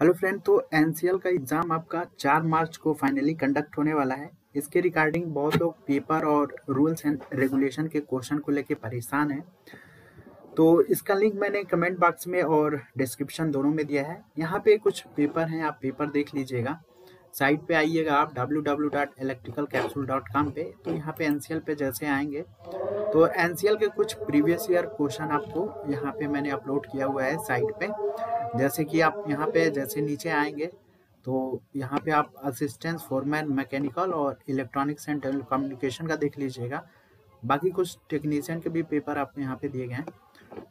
Hello friend तो NCL का exam आपका चार मार्च को फाइनली कंडक्ट होने वाला है। इसके रिगार्डिंग बहुत लोग पेपर और रूल्स एंड रेगुलेशन के क्वेश्चन को लेके परेशान हैं। तो इसका लिंक मैंने कमेंट बॉक्स में और डिस्क्रिप्शन दोनों में दिया है। यहाँ पे कुछ पेपर हैं, आप पेपर देख लीजिएगा। साइट पे आइएगा आप www.electricalcapsule.com पे। तो यहाँ पे एनसीएल पे जैसे आएँगे। तो एनसीएल के कुछ प्रीवियस ईयर क्वेश्चन आपको यहाँ पे मैंने अपलोड किया हुआ है साइट पे। जैसे कि आप यहाँ पे जैसे नीचे आएँगे तो यहाँ पे आप असिस्टेंस फॉरमैन मैकेनिकल और इलेक्ट्रॉनिक्स एंड टेलीकम्युनिकेशन का देख लीजिएगा। बाकी कुछ टेक्नीशियन के भी पेपर आपको यहाँ पे दिए गए हैं।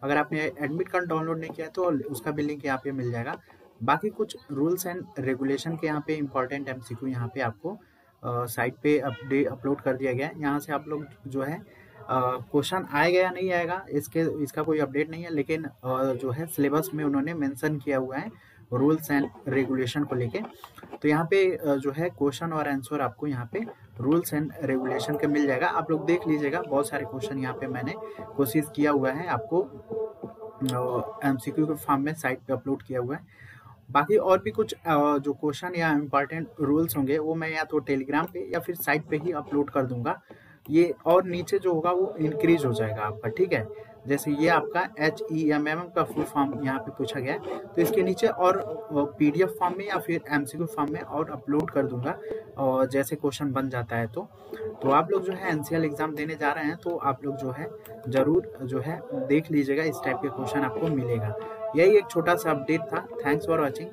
अगर आपने एडमिट कार्ड डाउनलोड नहीं किया तो उसका भी लिंक यहाँ पे मिल जाएगा। बाकी कुछ रूल्स एंड रेगुलेशन के यहाँ पे इम्पोर्टेंट एम सी क्यू यहाँ पे आपको साइट पे अपडे अपलोड कर दिया गया है। यहाँ से आप लोग जो है क्वेश्चन आएगा या नहीं आएगा इसके इसका कोई अपडेट नहीं है लेकिन uh, जो है सिलेबस में उन्होंने मेंशन किया हुआ है रूल्स एंड रेगुलेशन को लेके। तो यहाँ पे जो है क्वेश्चन और आंसर आपको यहाँ पे रूल्स एंड रेगुलेशन के मिल जाएगा। आप लोग देख लीजिएगा बहुत सारे क्वेश्चन यहाँ पे मैंने कोशिश किया हुआ है आपको एमसीक्यू के फॉर्म में साइट पे अपलोड किया हुआ है। बाकी और भी कुछ जो क्वेश्चन या इंपॉर्टेंट रूल्स होंगे, वो मैं या तो टेलीग्राम पे या फिर साइट पे ही अपलोड कर दूँगा। ये और नीचे जो होगा वो इंक्रीज हो जाएगा आपका, ठीक है? जैसे ये आपका एच ई एम एम का फुल फॉर्म यहाँ पे पूछा गया है। तो इसके नीचे और पीडीएफ फॉर्म में या फिर एम सी एमसीक्यू फॉर्म में और अपलोड कर दूँगा और जैसे क्वेश्चन बन जाता है तो। तो आप लोग जो है एनसीएल एग्ज़ाम देने जा रहे हैं तो आप लोग जो है ज़रूर, जो है देख लीजिएगा, इस टाइप के क्वेश्चन आपको मिलेगा। यही एक छोटा सा अपडेट था। Thanks for watching